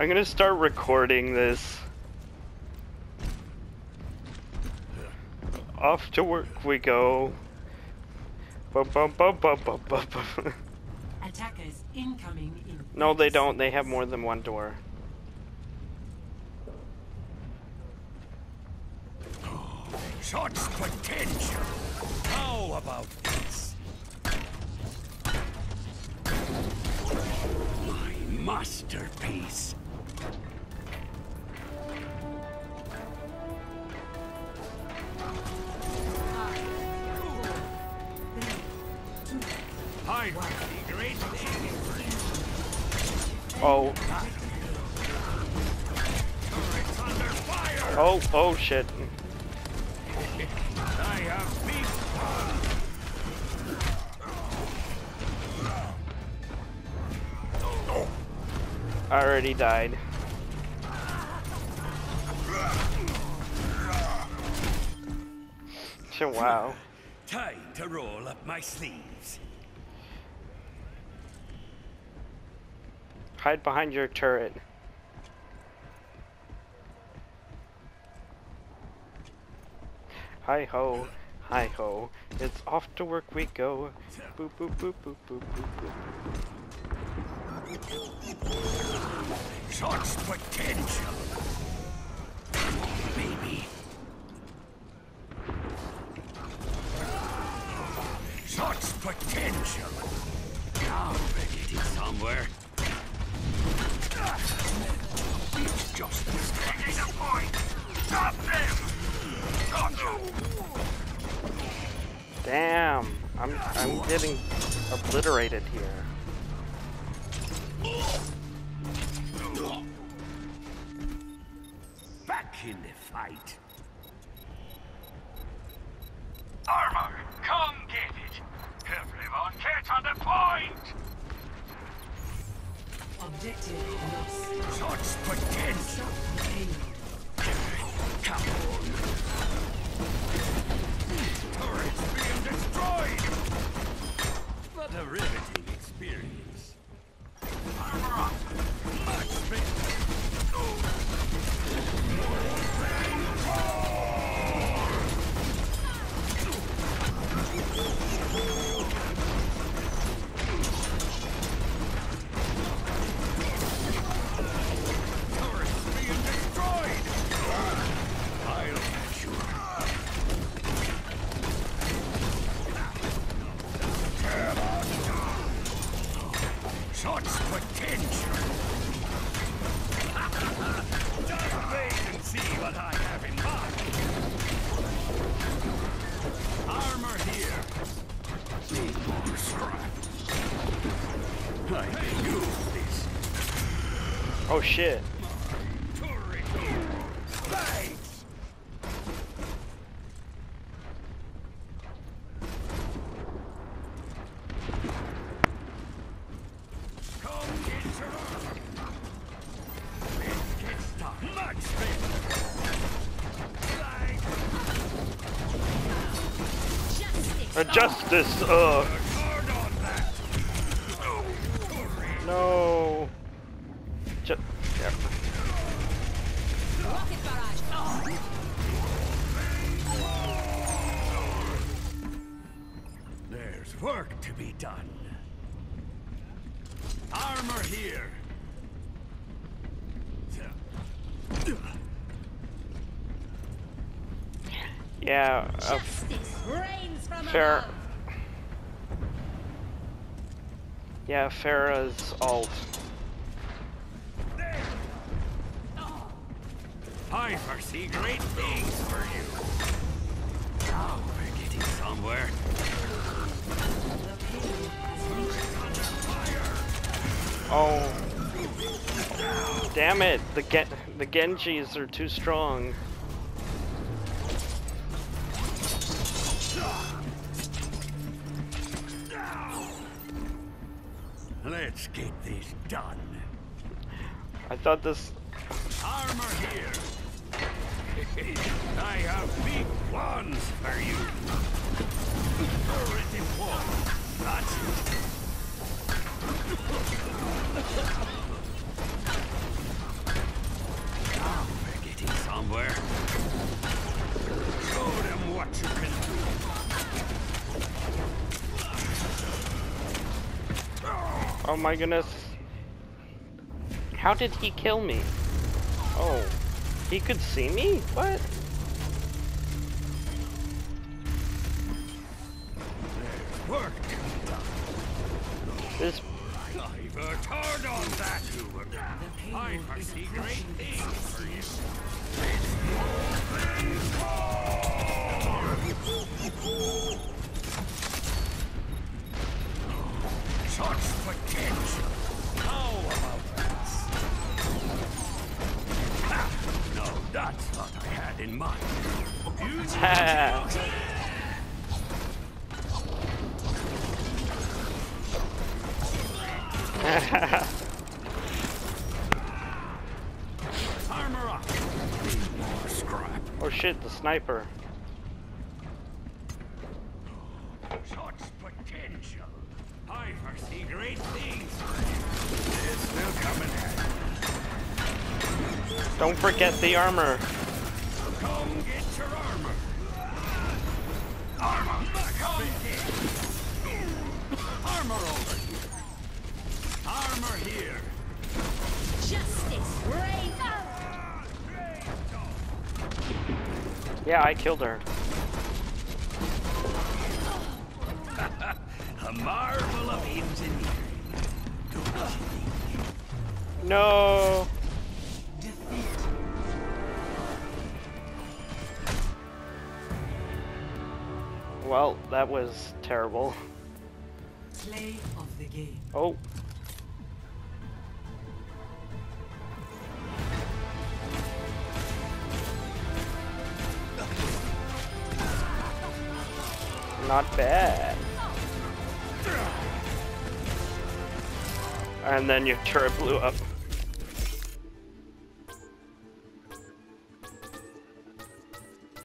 I'm gonna start recording this. Off to work we go. Bum, bum, bum, bum, bum, bum, bum. Attackers incoming in. no, they don't. They have more than one door. Such potential. How about this? My masterpiece. Oh, It's under fire. oh, oh shit. I have big I already died. Wow. Time to roll up my sleeves. Hide behind your turret. Hi ho, hi ho. It's off to work we go. Boop boop boop boop boop boop boop. Such potential. Baby. Such potential. Now ready it somewhere. It's just taking a point. Stop them. Got you. Damn, I'm I'm getting obliterated here. Back in the fight. Armor, come get it. Everyone get on the point. Objective lost. Such potential. Potential. Just wait and see what I have in mind. Armor here. Need more. I use this. Oh shit. Turret here. Thanks. Come get your armor. Let's get started. Much better. Thanks. Justice. Ugh. No. Ju. There's work to be done. Armor here. Yeah. Uh, Justice fair. above. Yeah, Pharah's alt. There. I foresee great things for you. Now we're getting somewhere. Oh. Damn it! The Gen the Genjis are too strong. Let's get this done. I thought this. Armor here. I have big plans for you. In. That's it. Oh my goodness. How did he kill me? Oh. He could see me? What? Work. This I've on that. I foresee great things for you. How about this? No, that's what I had in mind. Armor up. More scrap. oh shit, the sniper. Such potential. I foresee great things for you. This will come in handy. Don't forget the armor. Come get your armor. Armor. Come get. Armor over here. Armor here. Justice reigns. Yeah, I killed her. A marvel of engineering. No. Well, that was terrible. Play of the game. Oh. Not bad. And then your turret blew up.